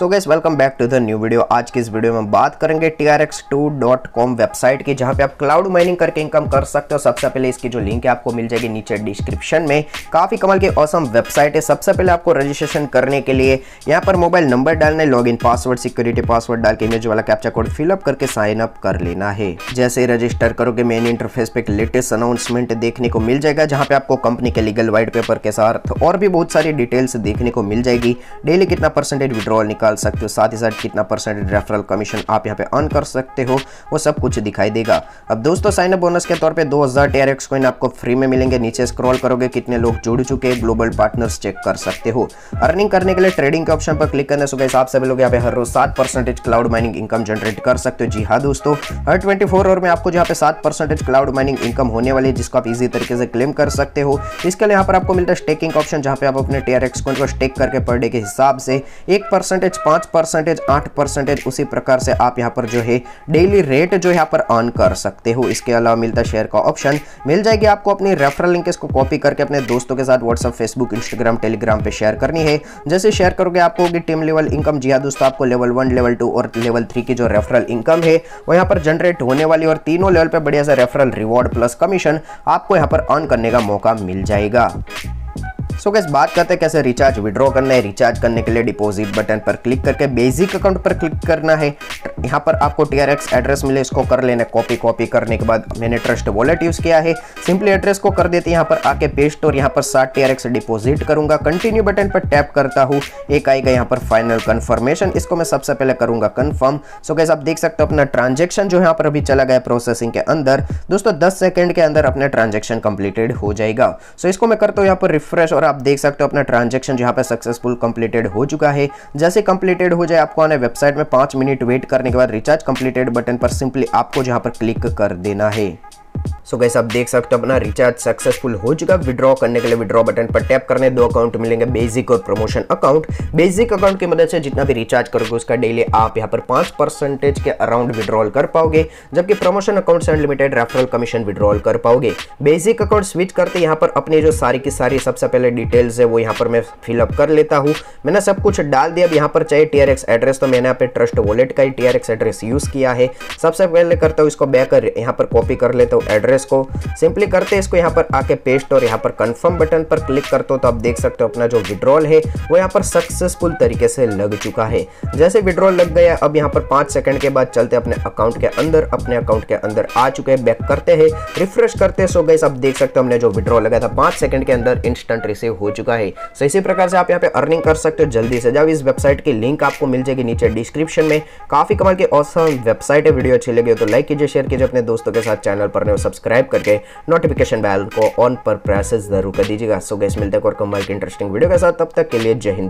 So guys welcome back to the new video आज की इस वीडियो में बात करेंगे trx2.com वेबसाइट की, जहाँ पे आप क्लाउड माइनिंग करके इनकम कर सकते हो। सबसे पहले इसकी जो लिंक है आपको मिल जाएगी नीचे डिस्क्रिप्शन में। काफ़ी कमल की औसम वेबसाइट है। सबसे पहले आपको रजिस्ट्रेशन करने के लिए यहाँ पर मोबाइल नंबर डालना है लॉग पासवर्ड सिक्योरिटी पासवर्ड डाल के इमेज वाला कैप्चा कोड फिलअप करके साइन अप कर लेना है। जैसे रजिस्टर करोगे मेन इंटरफेस पे लेटेस्ट अनाउंसमेंट देखने को मिल जाएगा, जहाँ पे आपको कंपनी के लीगल व्हाइट पेपर के साथ और भी बहुत सारी डिटेल्स देखने को मिल जाएगी। डेली कितना परसेंटेज विड्रॉल निकाल सकते हो। साथ ही साथ कितना परसेंट रेफरल कमीशन आप यहाँ पे अर्न कर सकते हो, वो सब कुछ दिखाई देगा। अब दोस्तों साइन अप बोनस के तौर पे 2000 हज़ार टीआर एक्स कोइन आपको फ्री में मिलेंगे। नीचे स्क्रॉल करोगे, कितने लोग जुड़ चुके हैं ग्लोबल पार्टनर्स चेक कर सकते हो। अर्निंग करने के लिए ट्रेडिंग के ऑप्शन पर क्लिक करने से हिसाब से लोग यहाँ पे हर रोज सात percentage cloud mining income generate कर सकते हो। जी हाँ दोस्तों, हर ट्वेंटी फोर में आपको जहाँ पे सात परसेंटेज क्लाउड माइनिंग इनकम होने वाली है, जिसको आप इजी तरीके से क्लेम कर सकते हो। इसके लिए यहाँ पर आपको मिलता है स्टेकिंग ऑप्शन जहाँ पे आप अपने टीआर एक्स को स्टेक करके पर डे के हिसाब से एक परसेंटेज पाँच परसेंटेज, आठ परसेंटेज उसी प्रकार से आप यहाँ पर जो है डेली रेट जो यहाँ पर अर्न कर सकते हो। इसके अलावा मिलता शेयर का ऑप्शन मिल जाएगी आपको अपनी रेफरल लिंक इसको कॉपी करके अपने दोस्तों के साथ व्हाट्सअप फेसबुक इंस्टाग्राम टेलीग्राम पर शेयर करनी है। जैसे शेयर करोगे आपको होगी टीम लेवल इनकम जी हाँ दोस्तों, आपको लेवल वन लेवल टू और लेवल थ्री की जो रेफरल इनकम है, वो यहाँ पर जनरेट होने वाली और तीनों लेवल पे बढ़िया सा रेफरल रिवॉर्ड प्लस कमीशन आपको यहाँ पर अर्न करने का मौका मिल जाएगा। सो गैस बात करते हैं कैसे रिचार्ज विड्रॉ करना है रिचार्ज करने के लिए डिपॉजिट बटन पर क्लिक करके बेसिक अकाउंट पर क्लिक करना है। यहाँ पर आपको टीआरएक्स एड्रेस मिले, इसको कर लेना कॉपी कॉपी करने के बाद मैंने ट्रस्ट वॉलेट यूज़ किया है। सिंपली एड्रेस को कर देते यहाँ पर, आके पेस्ट और यहाँ पर साठ टी डिपोजिट करूँगा। कंटिन्यू बटन पर टैप करता हूँ, एक आएगा यहाँ पर फाइनल कन्फर्मेशन इसको मैं सबसे पहले करूँगा कन्फर्म सो गैस आप देख सकते हो अपना ट्रांजेक्शन जो यहाँ पर अभी चला गया प्रोसेसिंग के अंदर। दोस्तों, दस सेकेंड के अंदर अपना ट्रांजेक्शन कंप्लीटेड हो जाएगा। सो इसको मैं करता हूँ यहाँ पर रिफ्रेश और आप देख सकते हो अपना ट्रांजेक्शन जहाँ पर सक्सेसफुल कंप्लीटेड हो चुका है। जैसे कंप्लीटेड हो जाए, आपको आने वेबसाइट में पाँच मिनट वेट करने के बाद रिचार्ज कंप्लीटेड बटन पर सिंपली आपको जहाँ पर क्लिक कर देना है। सो गैस आप देख सकते हो अपना रिचार्ज सक्सेसफुल हो चुका विड्रॉ करने के लिए विड्रॉ बटन पर टैप करने दो अकाउंट मिलेंगे बेसिक और प्रमोशन अकाउंट बेसिक अकाउंट की मदद से जितना भी रिचार्ज करोगे, उसका डेली आप यहाँ पर पाँच परसेंटेज के अराउंड विड्रॉल कर पाओगे, जबकि प्रमोशन अकाउंट से अनलिमिटेड रेफरल कमीशन विड्रॉल कर पाओगे। बेसिक अकाउंट स्विच करते यहाँ पर अपनी जो सारी की सारी सबसे पहले डिटेल्स है, वो यहाँ पर मैं फिलअप कर लेता हूँ। मैंने सब कुछ डाल दिया, अब यहाँ पर चाहिए टी एड्रेस तो मैंने यहाँ ट्रस्ट वॉलेट का ही टीआरएक्स एड्रेस यूज़ किया है। सबसे पहले करता हूँ, इसको बैक यहाँ पर कॉपी कर लेता हूँ एड्रेस एड्रेस को सिंपली करते इसको यहाँ पर आके पेस्ट और यहाँ पर कंफर्म बटन पर क्लिक करते हो तो आप देख सकते हो अपना जो विड्रॉल है, वो यहाँ पर सक्सेसफुल तरीके से लग चुका है। जैसे विड्रॉल लग गया, अब यहाँ पर पाँच सेकंड के बाद चलते अपने अकाउंट के अंदर, अपने अकाउंट के अंदर आ चुके हैं बैक करते हैं रिफ्रेश करते सो गई आप देख सकते हो हमने जो विड्रॉल लगाया था, पाँच सेकंड के अंदर इंस्टेंट रिसीव हो चुका है। सो इसी प्रकार से आप यहाँ पे अर्निंग कर सकते हो, जल्दी से जाओ, इस वेबसाइट की लिंक आपको मिल जाएगी नीचे डिस्क्रिप्शन में। काफ़ी कमाल की औसम वेबसाइट है वीडियो अच्छी लगी हो तो लाइक कीजिए शेयर कीजिए, अपने दोस्तों के साथ चैनल पर सब्सक्राइब करके नोटिफिकेशन बैल को ऑन पर प्रेस ज़रूर कर दीजिएगा। सो गैस मिलते हैं और कमाल की इंटरेस्टिंग वीडियो के साथ। तब तक के लिए जय हिंदू।